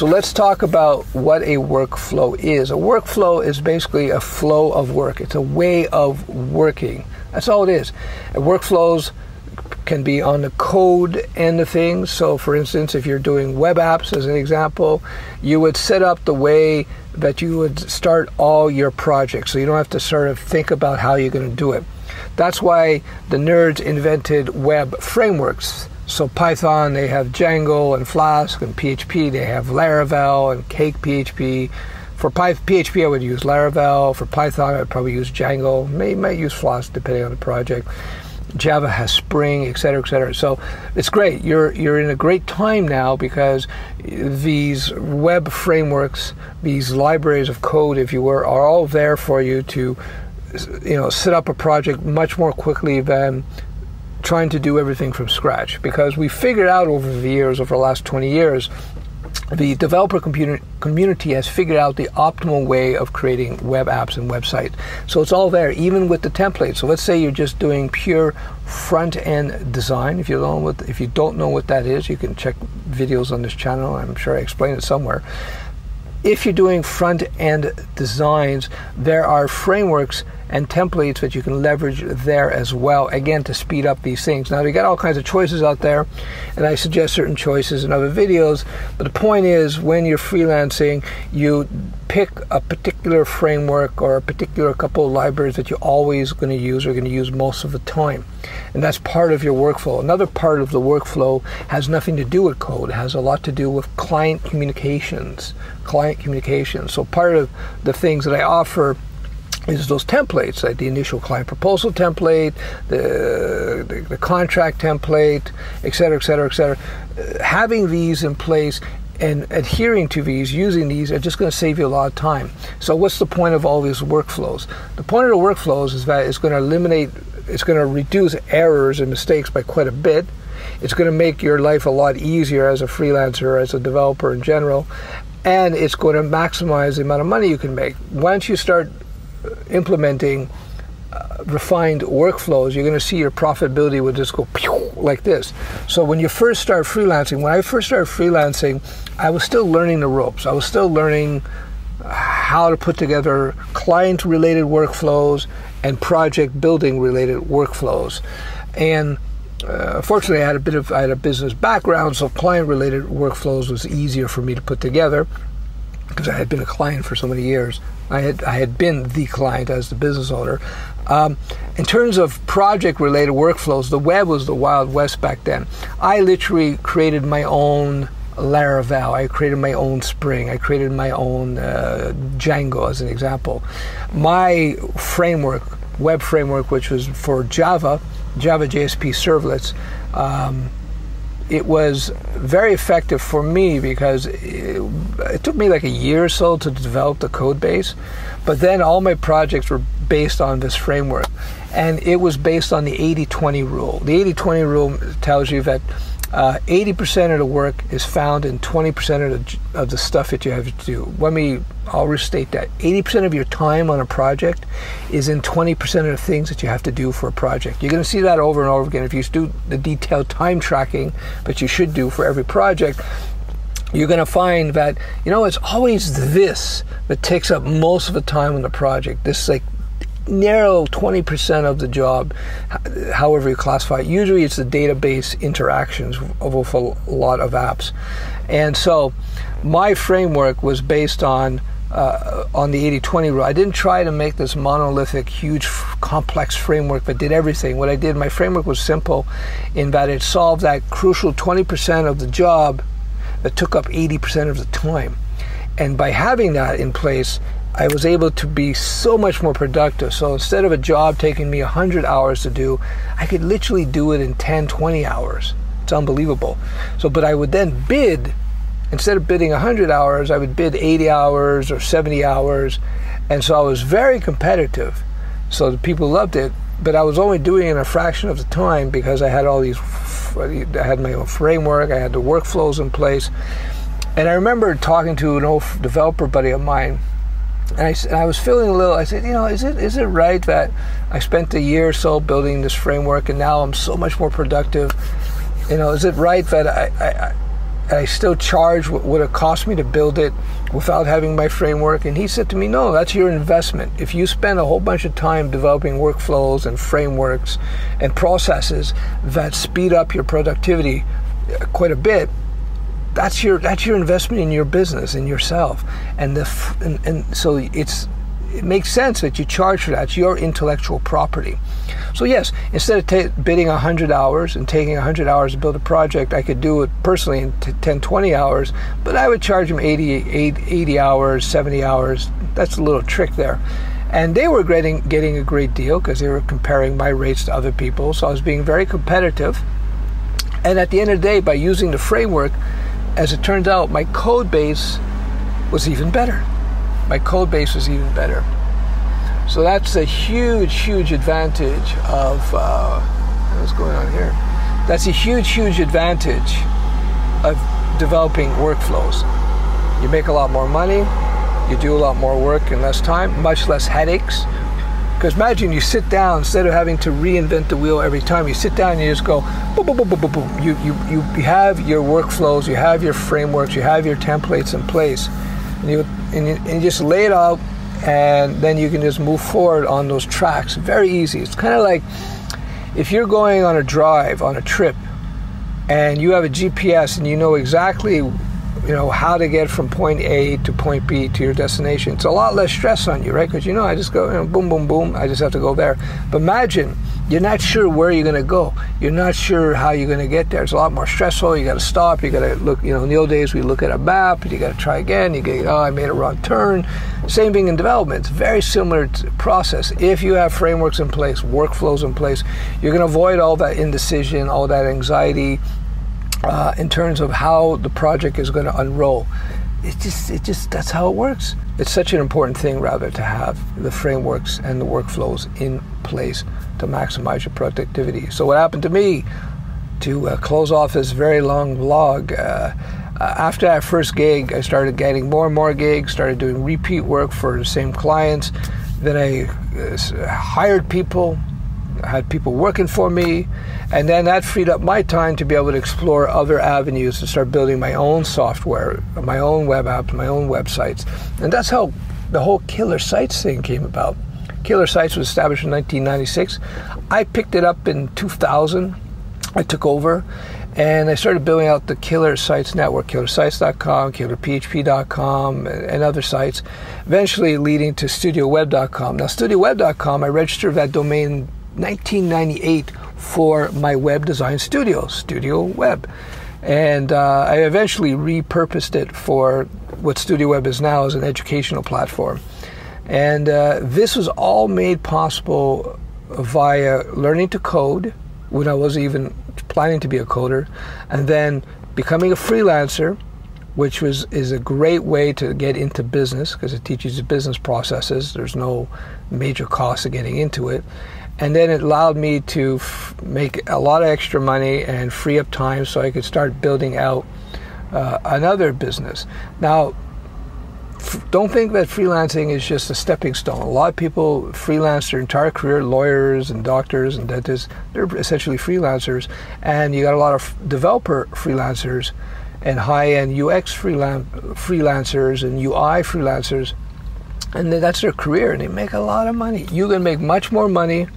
So let's talk about what a workflow is. A workflow is basically a flow of work. It's a way of working. That's all it is. Workflows can be on the code end of things. So, for instance, if you're doing web apps, as an example, you would set up the way that you would start all your projects. So you don't have to sort of think about how you're going to do it. That's why the nerds invented web frameworks. So Python, they have Django and Flask, and PHP, they have Laravel and Cake PHP. For PHP, I would use Laravel. For Python, I would probably use Django. May might use Flask depending on the project. Java has Spring, et cetera, et cetera. So it's great. You're you're in a great time now because these web frameworks, these libraries of code, if you were, are all there for you to, you know, set up a project much more quickly than trying to do everything from scratch. Because we figured out over the years, over the last 20 years, the developer community has figured out the optimal way of creating web apps and websites. So it's all there, even with the templates. So let's say you're just doing pure front end design. If you don't know what, if you don't know what that is, you can check videos on this channel. I'm sure I explained it somewhere. If you're doing front end designs, there are frameworks and templates that you can leverage there as well, again, to speed up these things. Now, you got all kinds of choices out there, and I suggest certain choices in other videos, but the point is when you're freelancing, you pick a particular framework or a particular couple of libraries that you're always going to use or going to use most of the time. And that's part of your workflow. Another part of the workflow has nothing to do with code, it has a lot to do with client communications. Client communications. So, part of the things that I offer is those templates, like the initial client proposal template, the, the, the contract template, et cetera, et cetera, et cetera. Uh, having these in place and adhering to these, using these, are just going to save you a lot of time. So, what's the point of all these workflows? The point of the workflows is that it's going to eliminate, it's going to reduce errors and mistakes by quite a bit. It's going to make your life a lot easier as a freelancer, as a developer in general, and it's going to maximize the amount of money you can make. Once you start implementing uh, refined workflows, you're going to see your profitability would just go like this. So when you first start freelancing, when I first started freelancing, I was still learning the ropes. I was still learning how to put together client related workflows and project building related workflows. And uh, fortunately, I had a bit of I had a business background, so client related workflows was easier for me to put together because I had been a client for so many years. I had I had been the client as the business owner. Um, in terms of project related workflows, the web was the wild west back then. I literally created my own Laravel. I created my own Spring. I created my own uh, Django, as an example. My framework, web framework, which was for Java, Java JSP servlets. Um, it was very effective for me because it, it, took me like a year or so to develop the code base. But then all my projects were based on this framework. And it was based on the 80 20 rule. The 80 20 rule tells you that uh, 80% of the work is found in 20% of the, of the stuff that you have to do. Let me, I'll restate that. 80% of your time on a project is in 20% of the things that you have to do for a project. You're going to see that over and over again. If you do the detailed time tracking that you should do for every project, you're going to find that, you know, it's always this that takes up most of the time on the project. This like narrow 20% of the job, however you classify it. Usually it's the database interactions with a lot of apps. And so my framework was based on uh, on the 80-20 rule. I didn't try to make this monolithic, huge, complex framework that did everything. What I did, my framework was simple in that it solved that crucial 20% of the job that took up 80% of the time. And by having that in place, I was able to be so much more productive. So instead of a job taking me 100 hours to do, I could literally do it in 10, 20 hours. It's unbelievable. So, but I would then bid, instead of bidding 100 hours, I would bid 80 hours or 70 hours. And so I was very competitive. So the people loved it, but I was only doing it in a fraction of the time because I had all these, I had my own framework, I had the workflows in place. And I remember talking to an old developer buddy of mine and I, and I was feeling a little. I said, you know, is it is it right that I spent a year or so building this framework, and now I'm so much more productive? You know, is it right that I, I I still charge what would it cost me to build it without having my framework. And he said to me, No, that's your investment. If you spend a whole bunch of time developing workflows and frameworks and processes that speed up your productivity uh, quite a bit, that's your that's your investment in your business in yourself and the and, and so it's it makes sense that you charge for that. It's your intellectual property. So yes, instead of t- bidding 100 hours and taking 100 hours to build a project, I could do it personally in t- 10, 20 hours, but I would charge them 80, 80, 80 hours, 70 hours. That's a little trick there. And they were getting, getting a great deal because they were comparing my rates to other people. So I was being very competitive. And at the end of the day, by using the framework, as it turns out, my code base was even better my code base was even better. So that's a huge, huge advantage of uh, what's going on here. That's a huge, huge advantage of developing workflows. You make a lot more money, you do a lot more work in less time, much less headaches. Because imagine you sit down instead of having to reinvent the wheel every time. You sit down and you just go boom, boom, boom, boom, boom, boom. You, you, you have your workflows, you have your frameworks, you have your templates in place and you, and you, and you just lay it out and then you can just move forward on those tracks very easy it's kind of like if you're going on a drive on a trip and you have a gps and you know exactly you know how to get from point a to point b to your destination it's a lot less stress on you right because you know i just go you know, boom boom boom i just have to go there but imagine you're not sure where you're going to go. You're not sure how you're going to get there. It's a lot more stressful. You got to stop. You got to look. You know, in the old days, we look at a map. You got to try again. You get, oh, I made a wrong turn. Same thing in development. It's very similar process. If you have frameworks in place, workflows in place, you're going to avoid all that indecision, all that anxiety, uh, in terms of how the project is going to unroll. It just it just that's how it works. It's such an important thing rather to have the frameworks and the workflows in place to maximize your productivity. So what happened to me to uh, close off this very long vlog uh, uh, after that first gig i started getting more and more gigs started doing repeat work for the same clients. Then i uh, hired people had people working for me, and then that freed up my time to be able to explore other avenues to start building my own software, my own web apps, my own websites. And that's how the whole Killer Sites thing came about. Killer Sites was established in 1996. I picked it up in 2000. I took over and I started building out the Killer Sites network, killersites.com, killerphp.com, and other sites, eventually leading to studioweb.com. Now, studioweb.com, I registered that domain 1998 for my web design studio, Studio Web. And uh, I eventually repurposed it for what Studio Web is now as an educational platform. And uh, this was all made possible via learning to code when I was even planning to be a coder, and then becoming a freelancer, which was is a great way to get into business because it teaches you business processes. There's no major cost of getting into it, and then it allowed me to f- make a lot of extra money and free up time so I could start building out uh, another business. Now, f- don't think that freelancing is just a stepping stone. A lot of people freelance their entire career, lawyers and doctors and dentists, they're essentially freelancers. And you got a lot of developer freelancers and high end UX freelan- freelancers and UI freelancers. And that's their career, and they make a lot of money. You can make much more money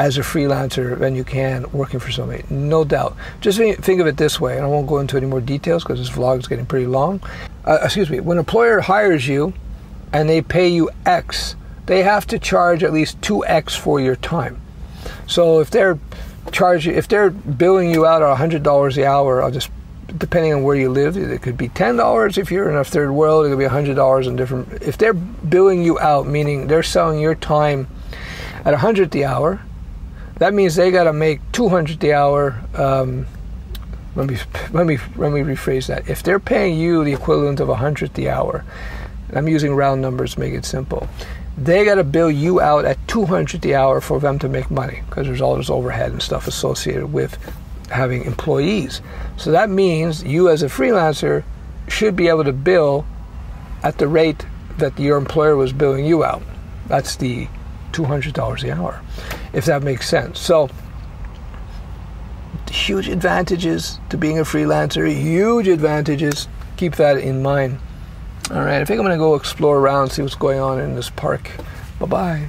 as a freelancer than you can working for somebody, no doubt. Just think of it this way, and I won't go into any more details because this vlog is getting pretty long. Uh, excuse me, when an employer hires you and they pay you X, they have to charge at least 2X for your time. So if they're charging, if they're billing you out at $100 the hour, I'll just depending on where you live, it could be ten dollars if you're in a third world. It could be hundred dollars in different. If they're billing you out, meaning they're selling your time at a hundred the hour, that means they got to make 200 the hour. Um, let me let me let me rephrase that. If they're paying you the equivalent of 100 the hour, I'm using round numbers to make it simple. They got to bill you out at 200 the hour for them to make money because there's all this overhead and stuff associated with having employees. So that means you as a freelancer should be able to bill at the rate that your employer was billing you out. That's the $200 the hour, if that makes sense. So huge advantages to being a freelancer, huge advantages. Keep that in mind. All right, I think I'm going to go explore around, see what's going on in this park. Bye bye.